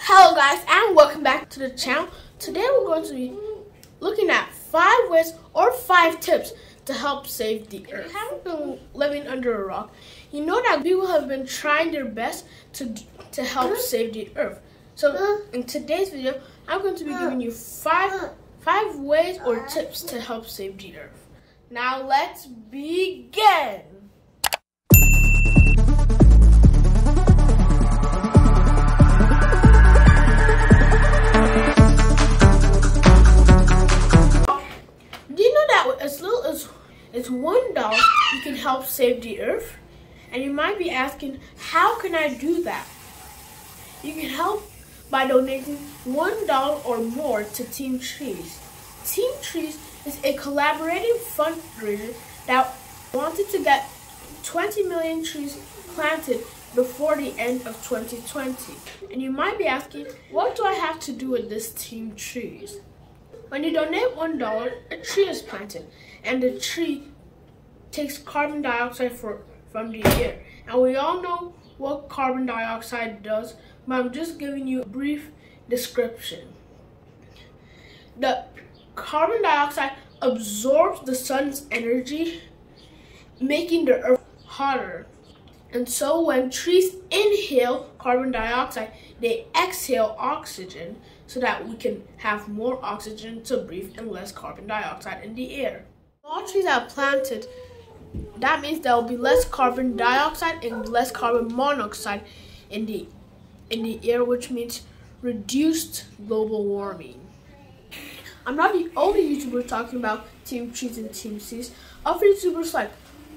Hello guys and welcome back to the channel. Today we're going to be looking at five ways or five tips to help save the earth. If you haven't been living under a rock, you know that people have been trying their best to, to help save the earth. So in today's video, I'm going to be giving you five, five ways or tips to help save the earth. Now let's begin. It's one dollar, you can help save the earth? And you might be asking, how can I do that? You can help by donating one dollar or more to Team Trees. Team Trees is a collaborating fundraiser that wanted to get 20 million trees planted before the end of 2020. And you might be asking, what do I have to do with this Team Trees? When you donate $1, a tree is planted, and the tree takes carbon dioxide for, from the air. And we all know what carbon dioxide does, but I'm just giving you a brief description. The carbon dioxide absorbs the sun's energy, making the earth hotter. And so when trees inhale carbon dioxide, they exhale oxygen so that we can have more oxygen to breathe and less carbon dioxide in the air. All trees are planted, that means there will be less carbon dioxide and less carbon monoxide in the in the air, which means reduced global warming. I'm not the only YouTuber talking about Team Trees and Team Seas. Other YouTubers like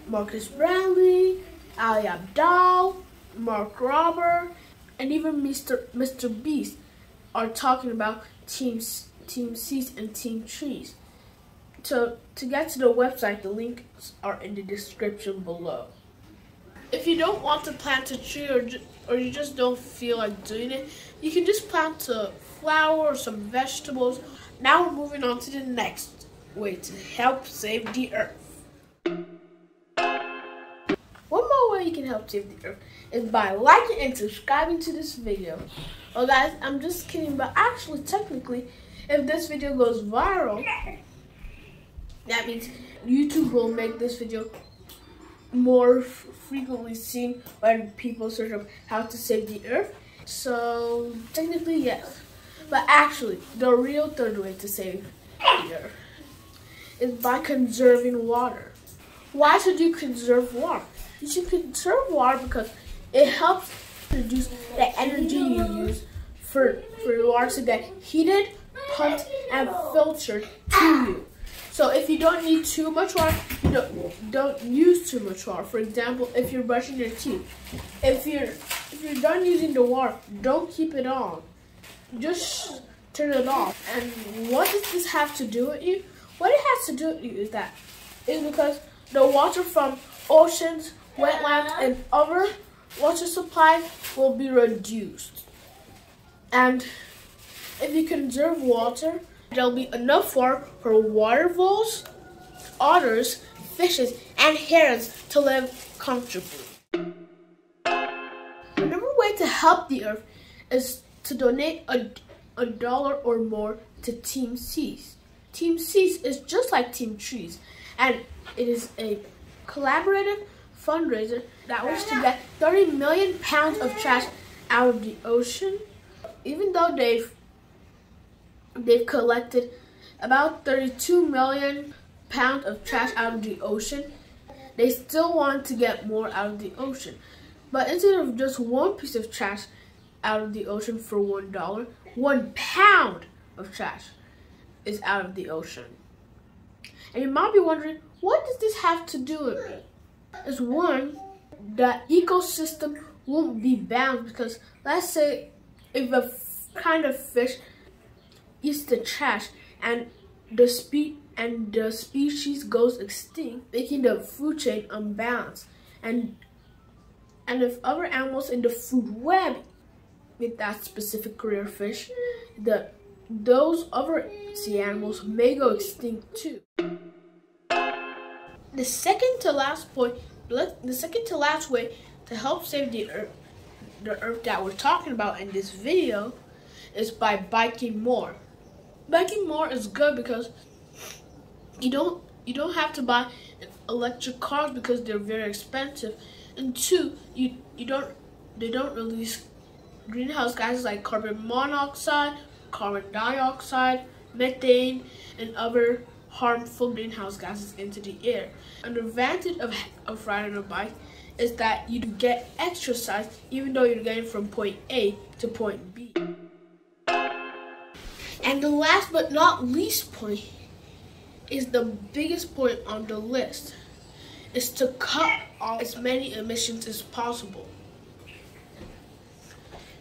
Marcus Bradley, Ali Abdaal, Mark Rober, and even Mr. Mr. Beast are talking about teams, Team Seas and Team Trees. So to get to the website, the links are in the description below. If you don't want to plant a tree or, or you just don't feel like doing it, you can just plant uh, a flower or some vegetables. Now we're moving on to the next way to help save the earth. One more way you can help save the earth is by liking and subscribing to this video. Well guys, I'm just kidding, but actually technically, if this video goes viral, that means YouTube will make this video more frequently seen when people search up how to save the earth. So technically yes, but actually the real third way to save the earth is by conserving water. Why should you conserve water? You should conserve water because it helps reduce the energy you use for, for water to get heated, pumped, and filtered to you. So if you don't need too much water, you don't, don't use too much water. For example, if you're brushing your teeth, if you're if you're done using the water, don't keep it on. Just turn it off. And what does this have to do with you? What it has to do with you is that is because the water from oceans, wetlands, and other water supplies will be reduced. And if you conserve water, there'll be enough for water voles, otters, fishes, and herons to live comfortably. The Another way to help the earth is to donate a, a dollar or more to Team Seas. Team Seas is just like Team Trees, and it is a collaborative fundraiser that wants to get 30 million pounds of trash out of the ocean. Even though they've they've collected about 32 million pounds of trash out of the ocean, they still want to get more out of the ocean. But instead of just one piece of trash out of the ocean for one dollar, one pound of trash is out of the ocean. And you might be wondering, what does this have to do with me? Is one, the ecosystem won't be bound because let's say if a kind of fish eats the trash and the spe and the species goes extinct, making the food chain unbalanced. And and if other animals in the food web with that specific career fish, the those other sea animals may go extinct too. The second to last point, the second to last way to help save the earth the earth that we're talking about in this video is by biking more. Biking more is good because you don't you don't have to buy electric cars because they're very expensive, and two you you don't they don't release greenhouse gases like carbon monoxide, carbon dioxide, methane, and other harmful greenhouse gases into the air. An advantage of, of riding a bike is that you get exercise even though you're getting from point A to point B. And the last but not least point is the biggest point on the list is to cut off as many emissions as possible.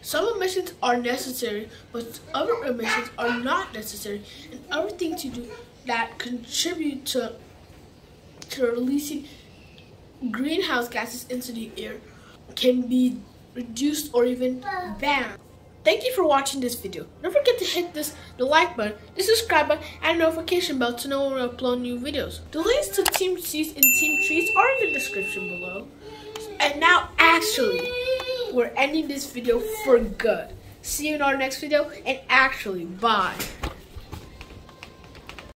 Some emissions are necessary, but other emissions are not necessary. And other things you do that contribute to, to releasing greenhouse gases into the air can be reduced or even banned. Thank you for watching this video. Don't forget to hit this the like button, the subscribe button, and notification bell to know when we upload new videos. The links to Team Seas and Team Trees are in the description below. And now, actually, we're ending this video for good. See you in our next video, and actually, bye.